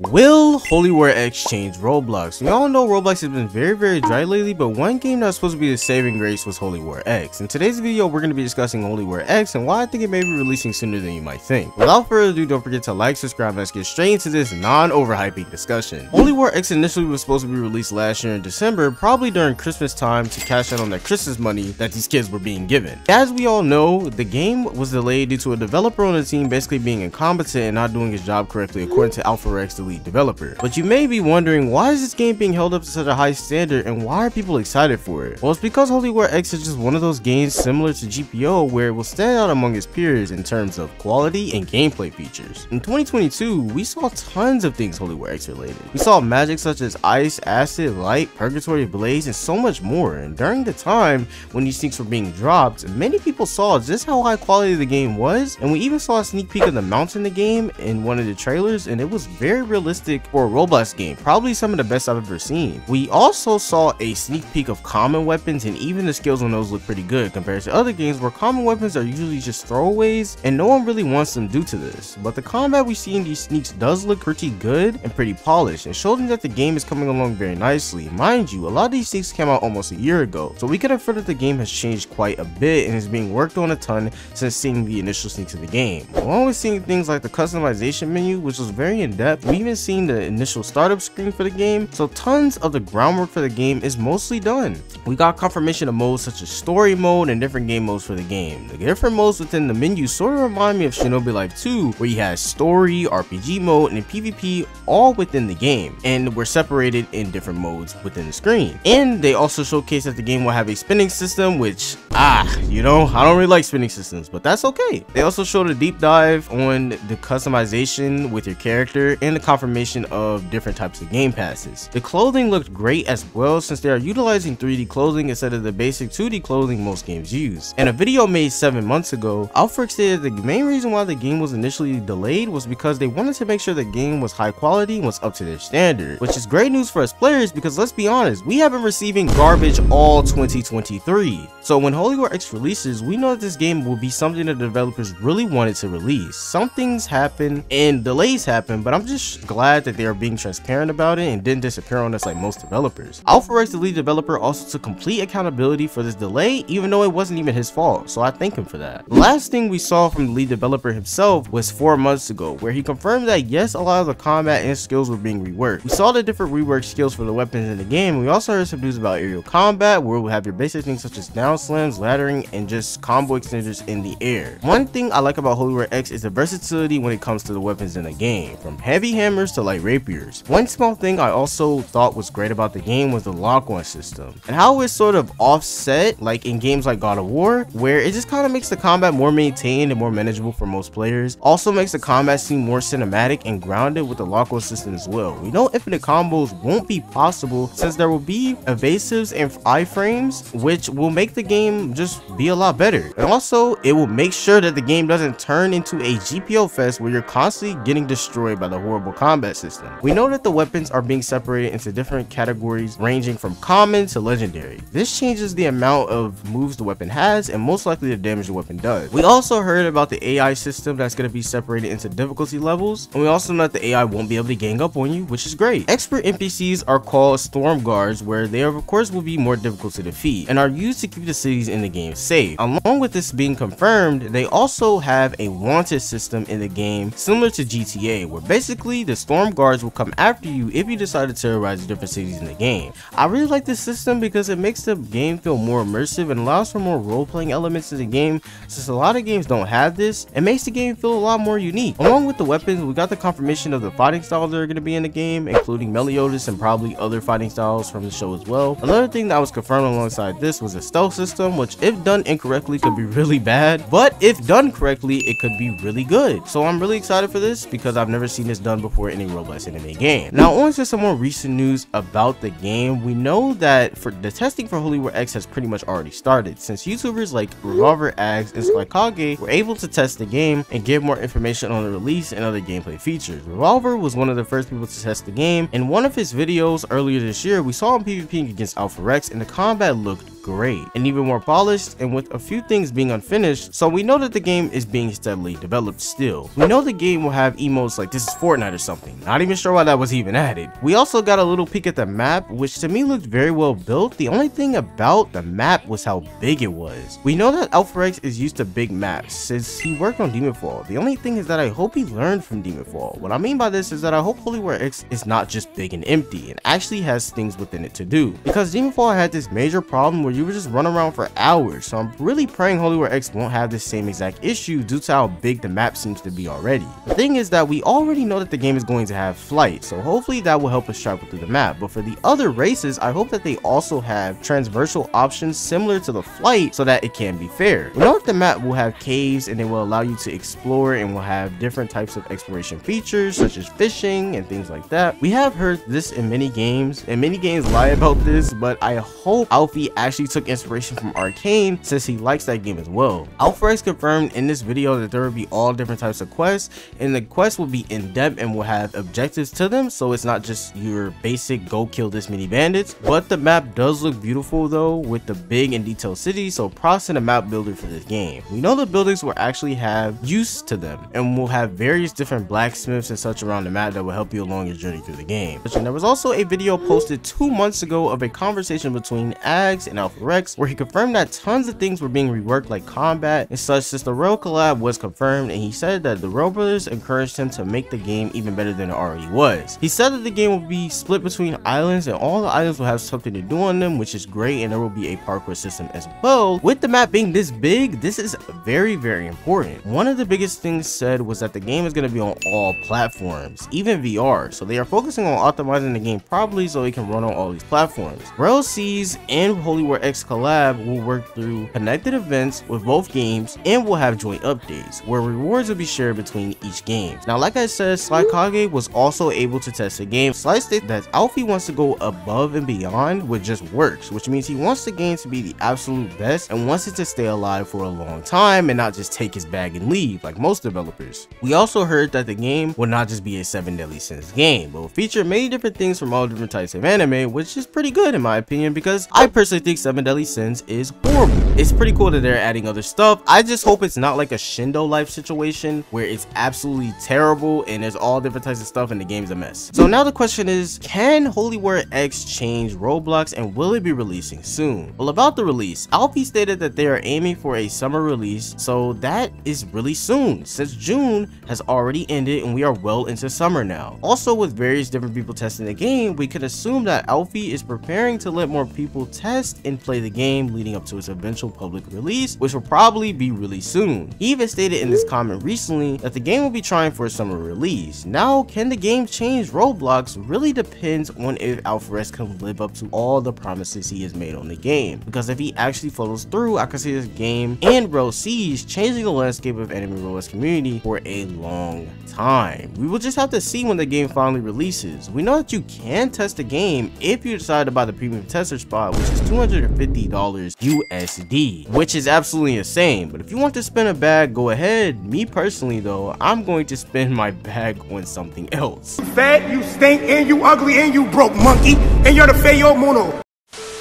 Will Holy War X change Roblox? We all know Roblox has been very very dry lately, but one game that's supposed to be the saving grace was Holy War X. In today's video, we're going to be discussing Holy War X and why I think it may be releasing sooner than you might think. Without further ado, don't forget to like, subscribe, and let's get straight into this non-overhyping discussion. Holy War X initially was supposed to be released last year in December, probably during Christmas time to cash out on that Christmas money that these kids were being given. As we all know, the game was delayed due to a developer on the team basically being incompetent and not doing his job correctly according to Alphirex, the lead developer. But you may be wondering why is this game being held up to such a high standard and why are people excited for it? Well, it's because Holy War X is just one of those games similar to GPO where it will stand out among its peers in terms of quality and gameplay features. In 2022, we saw tons of things Holy War X related. We saw magic such as Ice, Acid, Light, Purgatory, Blaze, and so much more. And during the time when these sneaks were being dropped, many people saw just how high quality the game was, and we even saw a sneak peek of the mount in the game in one of the trailers, and it was very realistic for a Roblox game, probably some of the best I've ever seen. We also saw a sneak peek of common weapons and even the skills on those look pretty good compared to other games where common weapons are usually just throwaways and no one really wants them due to this. But the combat we see in these sneaks does look pretty good and pretty polished and showing that the game is coming along very nicely. Mind you, a lot of these sneaks came out almost a year ago, so we can infer that the game has changed quite a bit and is being worked on a ton since seeing the initial sneaks of the game. Along with seeing things like the customization menu, which was very in-depth, we even seen the initial startup screen for the game, so tons of the groundwork for the game is mostly done. We got confirmation of modes such as story mode and different game modes for the game. The different modes within the menu sort of remind me of Shinobi Life 2, where you had story, RPG mode, and PvP all within the game, and were separated in different modes within the screen. And they also showcase that the game will have a spinning system, which, ah, you know, I don't really like spinning systems, but that's okay. They also showed a deep dive on the customization with your character and the confirmation of different types of game passes. The clothing looked great as well since they are utilizing 3D clothing instead of the basic 2D clothing most games use. In a video made 7 months ago, Alphirex stated the main reason why the game was initially delayed was because they wanted to make sure the game was high quality and was up to their standard, which is great news for us players because let's be honest, we have been receiving garbage all 2023. So when Holy War X releases, we know that this game will be something that the developers really wanted to release. Some things happen and delays happen, but I'm just glad that they are being transparent about it and didn't disappear on us like most developers. Alphirex, the lead developer, also took complete accountability for this delay, even though it wasn't even his fault, so I thank him for that. The last thing we saw from the lead developer himself was four months ago, where he confirmed that yes, a lot of the combat and skills were being reworked. We saw the different reworked skills for the weapons in the game, we also heard some news about aerial combat, where we'll have your basic things such as down slams, laddering, and just combo extenders in the air. One thing I like about Holy War X is the versatility when it comes to the weapons in the game, from heavy hammers to light rapiers. One small thing I also thought was great about the game was the lock-on system, and how it's sort of offset like in games like God of War, where it just kind of makes the combat more maintained and more manageable for most players. Also makes the combat seem more cinematic and grounded with the lock-on system as well. We know infinite combos won't be possible since there will be evasives and iframes, which will make the game just be a lot better. And also, it will make sure that the game doesn't turn into a GPO fest where you're constantly getting destroyed by the horrible combat system. We know that the weapons are being separated into different categories ranging from common to legendary. This changes the amount of moves the weapon has and most likely the damage the weapon does. We also heard about the AI system that's going to be separated into difficulty levels and we also know that the AI won't be able to gang up on you which is great. Expert NPCs are called storm guards where they of course will be more difficult to defeat and are used to keep the cities in the game safe. Along with this being confirmed, they also have a wanted system in the game similar to GTA where basically the storm guards will come after you if you decide to terrorize different cities in the game. I really like this system because it makes the game feel more immersive and allows for more role-playing elements in the game since a lot of games don't have this it makes the game feel a lot more unique. Along with the weapons, we got the confirmation of the fighting styles that are going to be in the game including Meliodas and probably other fighting styles from the show as well. Another thing that was confirmed alongside this was a stealth system which if done incorrectly could be really bad but if done correctly it could be really good. So I'm really excited for this because I've never seen this done before in a Roblox anime game. Now on to some more recent news about the game. We know that for the testing for Holy War X has pretty much already started since YouTubers like Revolver Ags and Slykage were able to test the game and give more information on the release and other gameplay features. Revolver was one of the first people to test the game. In one of his videos earlier this year, we saw him PvPing against Alphirex and the combat looked great and even more polished and with a few things being unfinished, so we know that the game is being steadily developed still. We know the game will have emotes like this is Fortnite or something, not even sure why that was even added. We also got a little peek at the map, which to me looked very well built. The only thing about the map was how big it was. We know that Alphirex is used to big maps since he worked on Demonfall. The only thing is that I hope he learned from Demonfall. What I mean by this is that I hope Holy War X is not just big and empty and actually has things within it to do. Because Demonfall had this major problem where you would just run around for hours, so I'm really praying Holy War X won't have the same exact issue due to how big the map seems to be already. The thing is that we already know that the game is going to have flight, so hopefully that will help us travel through the map. But for the other races, I hope that they also have transversal options similar to the flight so that it can be fair. We know that the map will have caves and it will allow you to explore and will have different types of exploration features such as fishing and things like that. We have heard this in many games and many games lie about this, but I hope Alfie actually took inspiration from Arcane since he likes that game as well. Alphirex confirmed in this video that there will be all different types of quests and the quests will be in depth and will have objectives to them so it's not just your basic go kill this many bandits but the map does look beautiful though with the big and detailed city so props to the map builder for this game. We know the buildings will actually have use to them and will have various different blacksmiths and such around the map that will help you along your journey through the game. There was also a video posted two months ago of a conversation between Ags and Alphirex where he confirmed that tons of things were being reworked like combat and such since the Rell collab was confirmed and he said that the Rell brothers encouraged him to make the game even better than it already was. He said that the game will be split between islands and all the islands will have something to do on them which is great and there will be a parkour system as well. With the map being this big, this is very very important. One of the biggest things said was that the game is going to be on all platforms, even VR, so they are focusing on optimizing the game properly so it can run on all these platforms. Rell Seas and Holy War X collab will work through connected events with both games and will have joint updates where rewards will be shared between each game. Now like I said, Sly Kage was also able to test the game. Sly stated that Alfie wants to go above and beyond with just works, which means he wants the game to be the absolute best and wants it to stay alive for a long time and not just take his bag and leave like most developers. We also heard that the game will not just be a 7 Deadly Sins game, but will feature many different things from all different types of anime, which is pretty good in my opinion because I personally think 7 Deadly Sins is horrible. It's pretty cool that they're adding other stuff. I just hope it's not like a Shindo life situation where it's absolutely terrible and there's all different types of stuff and the game's a mess. So now the question is, can Holy War X change Roblox and will it be releasing soon? Well, about the release, Alfie stated that they are aiming for a summer release, so that is really soon since June has already ended and we are well into summer now. Also with various different people testing the game, we could assume that Alfie is preparing to let more people test and play the game leading up to its eventual public release, which will probably be really soon. He even stated in this comment recently that the game will be trying for a summer release. Now, can the game change Roblox really depends on if Alphirex can live up to all the promises he has made on the game. Because if he actually follows through, I can see this game and Rell Seas changing the landscape of anime Roblox community for a long time. We will just have to see when the game finally releases. We know that you can test the game if you decide to buy the premium tester spot, which is $250 USD, which is absolutely insane. But if you want to spend a bag, go ahead. Me personally though, I'm going to spend my bag on something else. Fat, you stink, and you ugly, and you broke monkey, and you're the Feo Mono.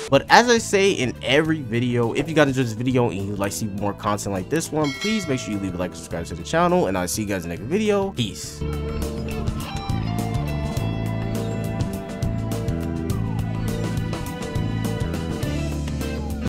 But as I say in every video, if you guys enjoyed this video and you'd like to see more content like this one, please make sure you leave a like and subscribe to the channel. And I'll see you guys in the next video. Peace.